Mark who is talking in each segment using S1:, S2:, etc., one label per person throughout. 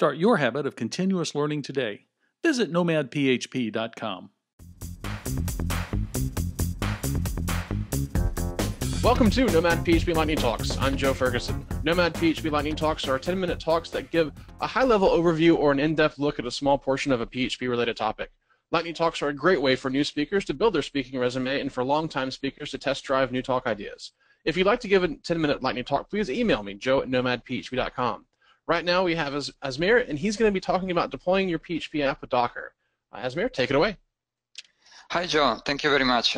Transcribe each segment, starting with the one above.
S1: Start your habit of continuous learning today. Visit nomadphp.com.
S2: Welcome to Nomad PHP Lightning Talks. I'm Joe Ferguson. Nomad PHP Lightning Talks are 10 minute talks that give a high level overview or an in depth look at a small portion of a PHP related topic. Lightning Talks are a great way for new speakers to build their speaking resume and for long time speakers to test drive new talk ideas. If you'd like to give a 10 minute Lightning Talk, please email me, joe at nomadphp.com. Right now we have Asmir, and he's going to be talking about deploying your PHP app with Docker. Uh, Asmir, take it away.
S3: Hi, John. Thank you very much.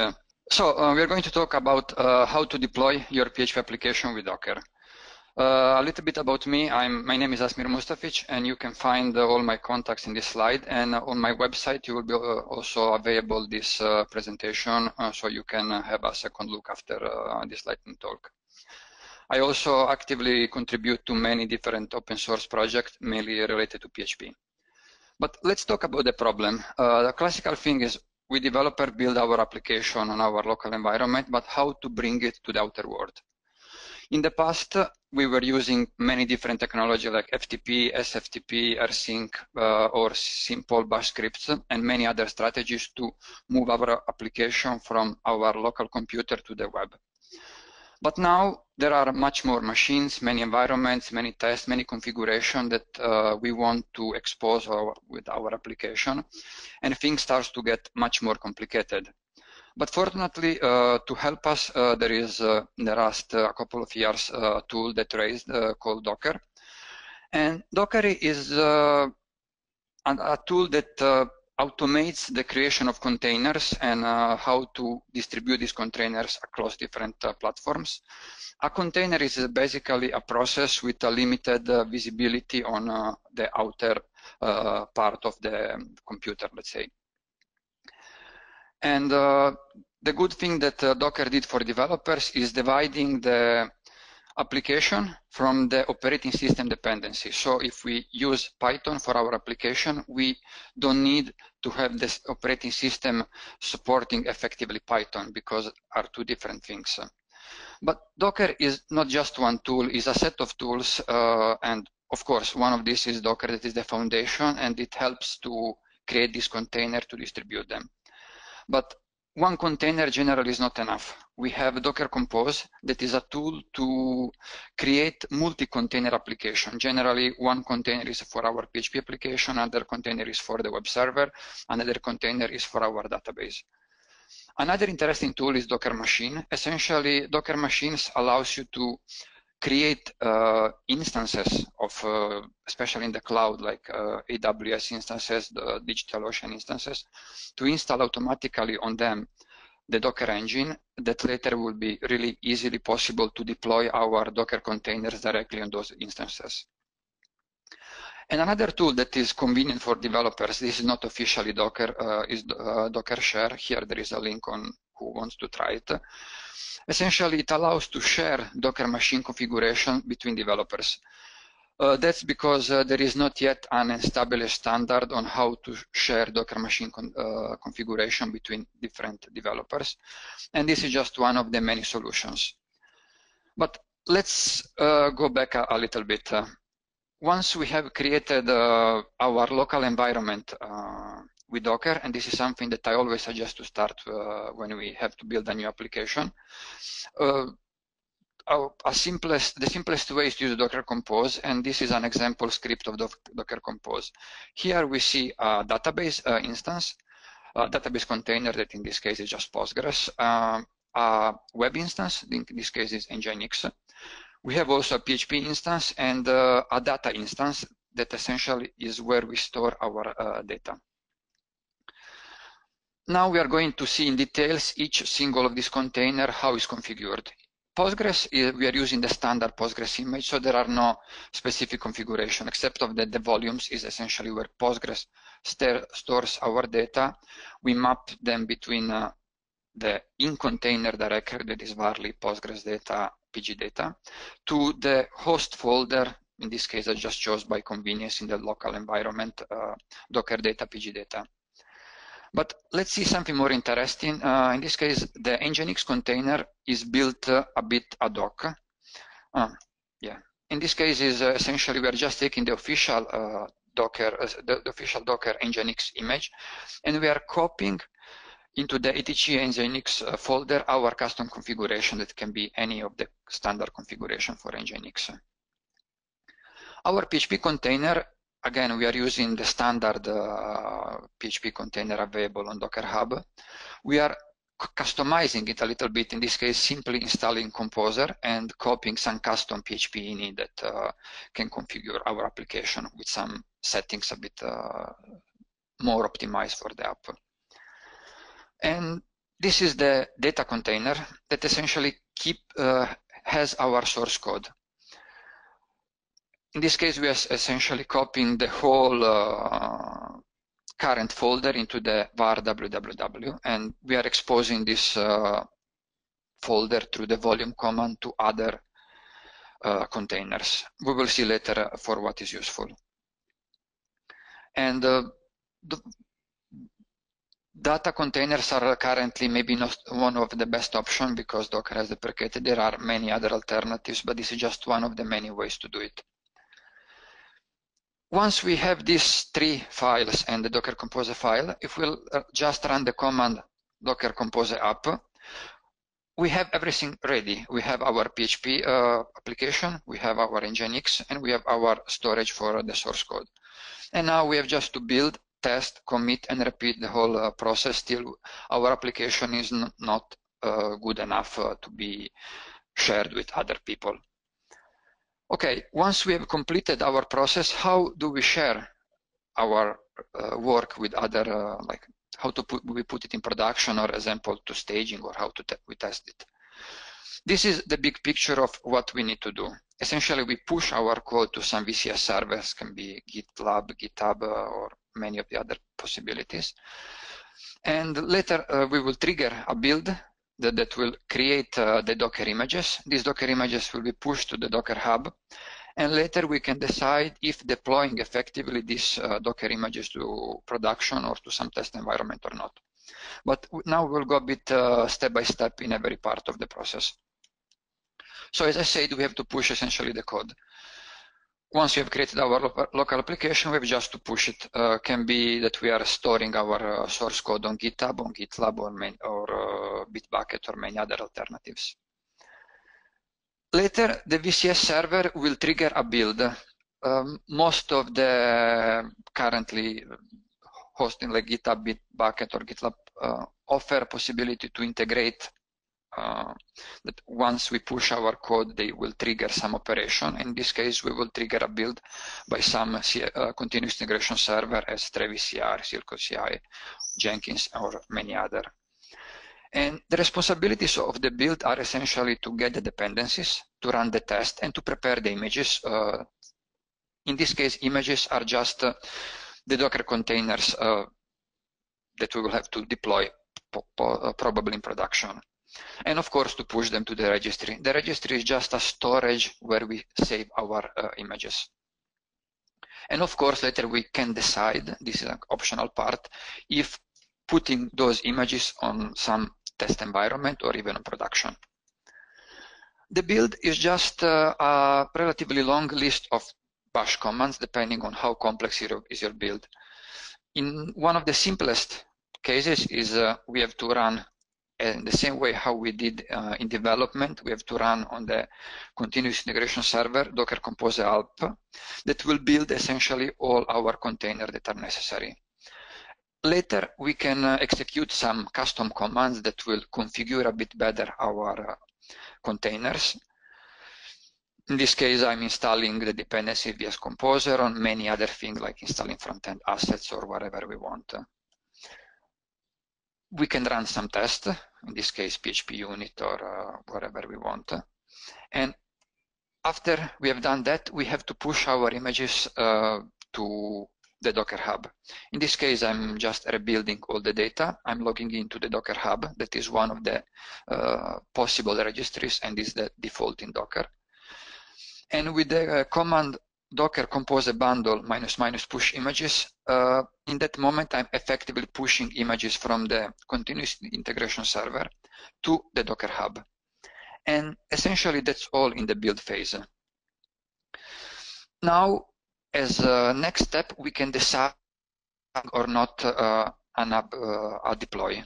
S3: So uh, we're going to talk about uh, how to deploy your PHP application with Docker. Uh, a little bit about me. I'm, my name is Asmir Mustafic, and you can find uh, all my contacts in this slide. And on my website, you will be uh, also available this uh, presentation, so you can have a second look after this lightning talk. I also actively contribute to many different open source projects, mainly related to PHP. But let's talk about the problem. the classical thing is we developer build our application on our local environment, but how to bring it to the outer world. In the past, we were using many different technology like FTP, SFTP, rsync, uh, or simple bash scripts, and many other strategies to move our application from our local computer to the web. But now there are much more machines, many environments, many tests, many configuration that uh, we want to expose our, with our application, and things starts to get much more complicated. But fortunately, uh, to help us, uh, there is uh, in the last uh, couple of years a uh, tool that raised called Docker, and Docker is a, tool that automates the creation of containers and uh, how to distribute these containers across different uh, platforms. A container is basically a process with a limited uh, visibility on uh, the outer uh, part of the computer, let's say. And uh, the good thing that Docker did for developers is dividing the application from the operating system dependency. So if we use Python for our application, we don't need to have this operating system supporting effectively Python because are two different things. But Docker is not just one tool, it's a set of tools uh, and of course one of these is Docker that is the foundation and it helps to create this container to distribute them. But one container generally is not enough. We have Docker Compose that is a tool to create multi-container application. Generally, one container is for our PHP application, another container is for the web server, another container is for our database. Another interesting tool is Docker Machine. Essentially, Docker Machines allows you to create uh, instances of, uh, especially in the cloud, like uh, AWS instances, the DigitalOcean instances, to install automatically on them the Docker engine that later will be really easily possible to deploy our Docker containers directly on those instances. And another tool that is convenient for developers, this is not officially Docker, uh, is uh, Docker Share. Here there is a link on who wants to try it. Essentially, it allows to share Docker machine configuration between developers. Uh, that's because uh, there is not yet an established standard on how to share Docker machine con uh, configuration between different developers. And this is just one of the many solutions. But let's uh, go back a, a little bit. Uh, once we have created uh, our local environment with Docker, and this is something that I always suggest to start uh, when we have to build a new application. Uh, simplest, the simplest way is to use Docker Compose, and this is an example script of Docker Compose. Here we see a database uh, instance, a database container that in this case is just Postgres, uh, a web instance, in this case is Nginx. We have also a PHP instance and uh, a data instance that essentially is where we store our uh, data. Now we are going to see in details each single of this container, how it's configured. Postgres, we are using the standard Postgres image, so there are no specific configuration, except of that the volumes is essentially where Postgres stores our data. We map them between uh, the in-container directory, that is var lib Postgres data, PG data, to the host folder, in this case I just chose by convenience in the local environment, uh, Docker data, PG data. But let's see something more interesting. Uh, in this case, the Nginx container is built uh, a bit ad hoc. Uh, yeah, in this case is uh, essentially we are just taking the official Docker, the, the, official Docker Nginx image, and we are copying into the etc Nginx folder our custom configuration that can be any of the standard configuration for Nginx. Our PHP container, again, we are using the standard uh, PHP container available on Docker Hub. We are customizing it a little bit, in this case, simply installing Composer and copying some custom PHP ini that uh, can configure our application with some settings a bit uh, more optimized for the app. And this is the data container that essentially keep uh, has our source code. In this case, we are essentially copying the whole uh, current folder into the var www, and we are exposing this uh, folder through the volume command to other uh, containers. We will see later for what is useful. And uh, the data containers are currently maybe not one of the best option because Docker has deprecated. There are many other alternatives, but this is just one of the many ways to do it. Once we have these three files and the Docker Compose file, if we'll uh, just run the command Docker Compose app, we have everything ready. We have our PHP uh, application, we have our Nginx, and we have our storage for the source code. And now we have just to build, test, commit, and repeat the whole uh, process till our application is not uh, good enough uh, to be shared with other people. Okay, once we have completed our process, how do we share our uh, work with other, uh, like how to put, we put it in production or example to staging or how to te we test it. This is the big picture of what we need to do. Essentially, we push our code to some VCS servers, can be GitLab, GitHub, uh, or many of the other possibilities. And later uh, we will trigger a build that, that will create uh, the Docker images. These Docker images will be pushed to the Docker Hub. And later we can decide if deploying effectively these uh, Docker images to production or to some test environment or not. But now we'll go a bit uh, step by step in every part of the process. So as I said, we have to push essentially the code once we have created our lo local application, we have just to push it. Uh, can be that we are storing our uh, source code on GitHub, on GitLab, or, main, or uh, Bitbucket, or many other alternatives. Later, the VCS server will trigger a build. Um, most of the currently hosting like GitHub, Bitbucket, or GitLab uh, offer possibility to integrate uh, that once we push our code, they will trigger some operation. In this case, we will trigger a build by some uh, continuous integration server as Travis CI, CircleCI, Jenkins, or many other. And the responsibilities of the build are essentially to get the dependencies, to run the test, and to prepare the images. Uh, in this case, images are just uh, the Docker containers uh, that we will have to deploy probably in production and of course to push them to the registry. The registry is just a storage where we save our uh, images. And of course, later we can decide, this is an optional part, if putting those images on some test environment or even on production. The build is just uh, a relatively long list of bash commands depending on how complex is your build. In one of the simplest cases is uh, we have to run in the same way how we did uh, in development, we have to run on the continuous integration server, Docker Compose up, that will build essentially all our containers that are necessary. Later, we can uh, execute some custom commands that will configure a bit better our uh, containers. In this case, I'm installing the dependency VS Composer on many other things like installing front-end assets or whatever we want we can run some tests, in this case PHPUnit or uh, whatever we want. And after we have done that, we have to push our images uh, to the Docker Hub. In this case, I'm just rebuilding all the data. I'm logging into the Docker Hub. That is one of the uh, possible registries and is the default in Docker. And with the uh, command Docker compose a bundle minus minus push images. Uh, in that moment, I'm effectively pushing images from the continuous integration server to the Docker Hub. And essentially, that's all in the build phase. now, as a next step, we can decide or not uh, an, uh, a deploy.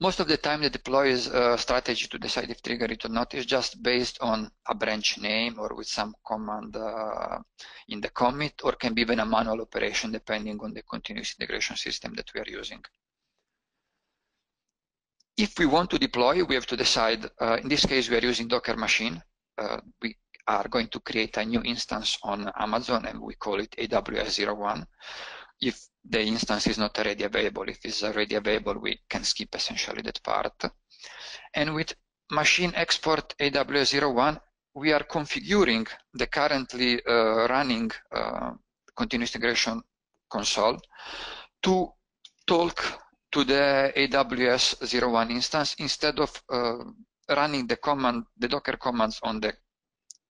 S3: Most of the time, the deploy is a strategy to decide if trigger it or not is just based on a branch name or with some command uh, in the commit, or can be even a manual operation depending on the continuous integration system that we are using. If we want to deploy, we have to decide, uh, in this case, we are using Docker machine. Uh, we are going to create a new instance on Amazon and we call it AWS01. If the instance is not already available, if it's already available, we can skip essentially that part. And with machine export AWS01, we are configuring the currently uh, running uh, continuous integration console to talk to the AWS 01 instance instead of uh, running the command, the Docker commands on the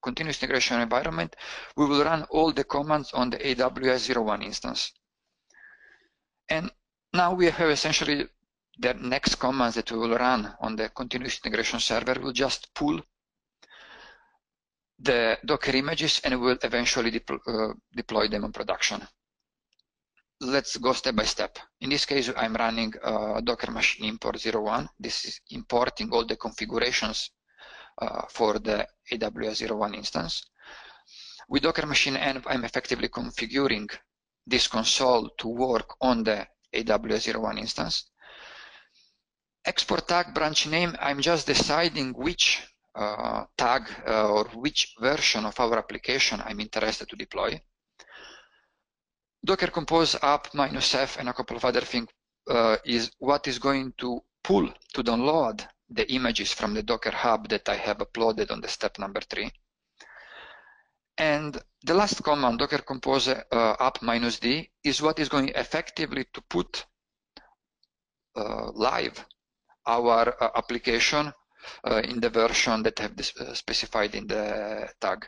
S3: continuous integration environment, we will run all the commands on the AWS 01 instance. And now we have essentially the next commands that we will run on the continuous integration server will just pull the Docker images and we will eventually depl uh, deploy them on production. Let's go step by step. In this case, I'm running uh, Docker machine import 01. This is importing all the configurations uh, for the AWS 01 instance. With Docker machine env, I'm effectively configuring this console to work on the AWS 01 instance. Export tag branch name, I'm just deciding which uh, tag uh, or which version of our application I'm interested to deploy. Docker Compose app minus F and a couple of other things uh, is what is going to pull to download the images from the Docker Hub that I have uploaded on the step number three. And the last command, docker compose uh, app minus d, is what is going effectively to put uh, live our uh, application uh, in the version that have this, uh, specified in the tag.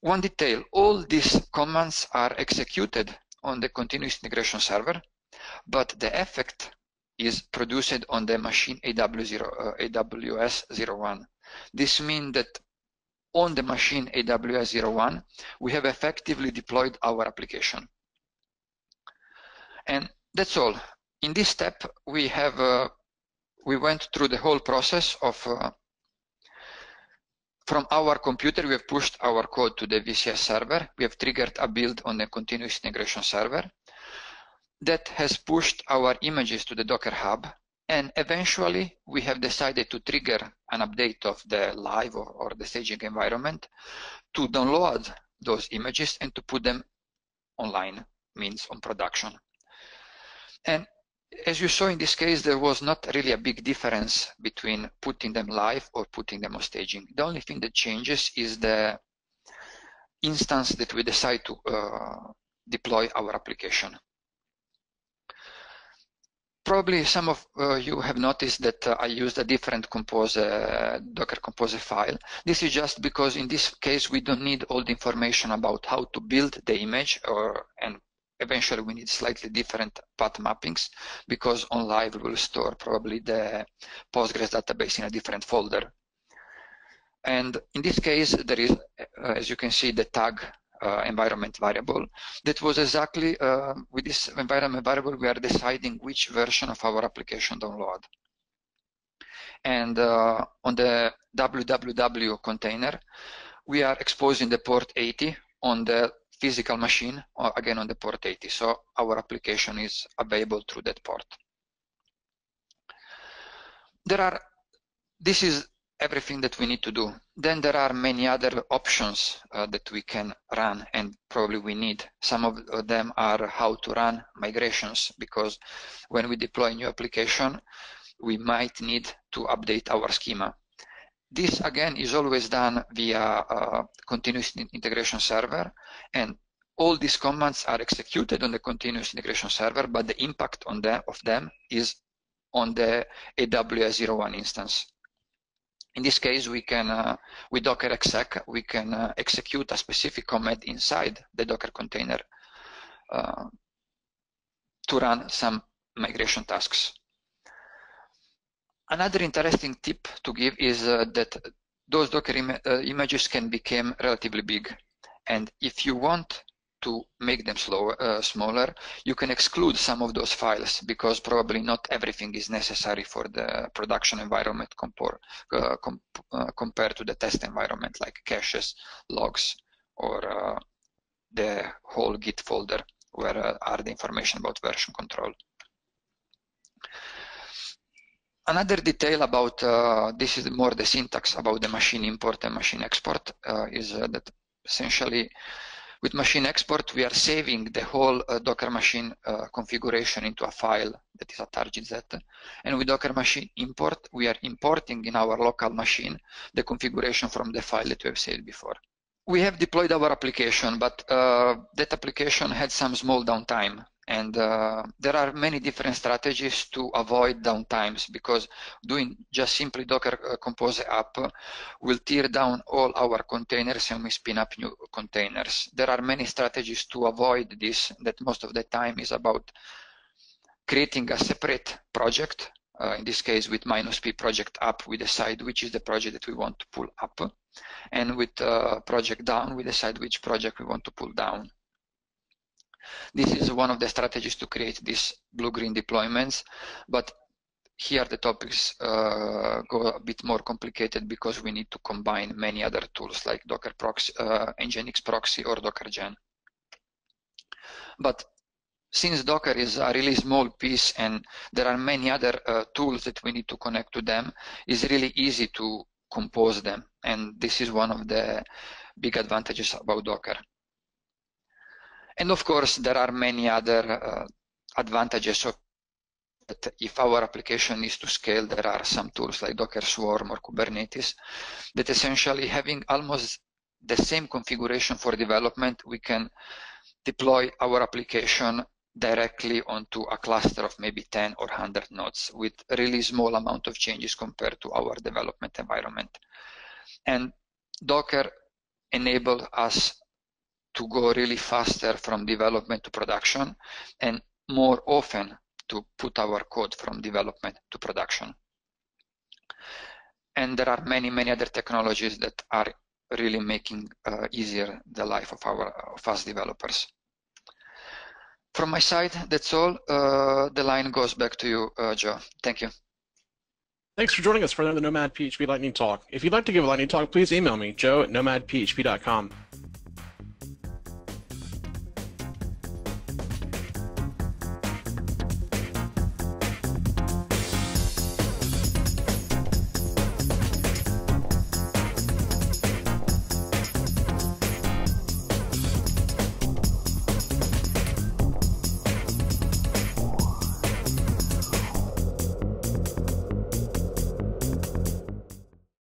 S3: One detail, all these commands are executed on the continuous integration server, but the effect is produced on the machine AW0, AWS 01. This means that on the machine AWS 01, we have effectively deployed our application. And that's all. In this step, we have uh, we went through the whole process of uh, from our computer, we have pushed our code to the VCS server. We have triggered a build on the continuous integration server that has pushed our images to the Docker Hub and eventually, we have decided to trigger an update of the live or, or, the staging environment to download those images and to put them online, means on production. And as you saw in this case, there was not really a big difference between putting them live or putting them on staging. The only thing that changes is the instance that we decide to uh, deploy our application. Probably some of uh, you have noticed that uh, I used a different compose, uh, Docker Compose file. This is just because in this case, we don't need all the information about how to build the image or and eventually we need slightly different path mappings because on live we will store probably the Postgres database in a different folder. And in this case, there is, uh, as you can see, the tag uh, environment variable. That was exactly uh, with this environment variable, we are deciding which version of our application download. And uh, on the www container, we are exposing the port 80 on the physical machine, or again on the port 80. So our application is available through that port. There are, this is everything that we need to do. Then there are many other options uh, that we can run and probably we need. Some of them are how to run migrations because when we deploy a new application, we might need to update our schema. This again is always done via a continuous integration server and all these commands are executed on the continuous integration server, but the impact on them of them is on the AWS 01 instance. In this case, we can, uh, with Docker exec, we can uh, execute a specific command inside the Docker container uh, to run some migration tasks. Another interesting tip to give is uh, that those Docker Im uh, images can become relatively big. And if you want to make them slower, uh, smaller, you can exclude some of those files because probably not everything is necessary for the production environment compor, uh, comp uh, compared to the test environment like caches, logs, or uh, the whole Git folder where uh, are the information about version control. Another detail about uh, this is more the syntax about the machine import and machine export is that essentially with machine export, we are saving the whole uh, Docker machine uh, configuration into a file that is a target targz. And with Docker machine import, we are importing in our local machine the configuration from the file that we have saved before. We have deployed our application, but uh, that application had some small downtime. And uh, there are many different strategies to avoid downtimes because doing just simply Docker uh, Compose app will tear down all our containers and we spin up new containers. There are many strategies to avoid this that most of the time is about creating a separate project. Uh, in this case, with minus p project up, we decide which is the project that we want to pull up. And with uh, project down, we decide which project we want to pull down. This is one of the strategies to create these blue-green deployments, but here the topics uh, go a bit more complicated because we need to combine many other tools like Docker proxy, uh, Nginx proxy or Docker Gen. But since Docker is a really small piece and there are many other uh, tools that we need to connect to them, it's really easy to compose them. And this is one of the big advantages about Docker. And of course, there are many other uh, advantages of that if our application needs to scale, there are some tools like Docker Swarm or Kubernetes that essentially having almost the same configuration for development, we can deploy our application directly onto a cluster of maybe 10 or 100 nodes with really small amount of changes compared to our development environment. And Docker enabled us to go really faster from development to production and more often to put our code from development to production. And there are many, many other technologies that are really making uh, easier the life of our of us developers. From my side, that's all. Uh, the line goes back to you, uh, Joe. Thank you.
S2: Thanks for joining us for the Nomad PHP Lightning Talk. If you'd like to give a lightning talk, please email me, joe at nomadphp.com.